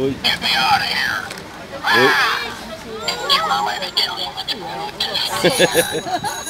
Wait. Get me out of here. Wait. you my way to dealing with the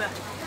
Alabama.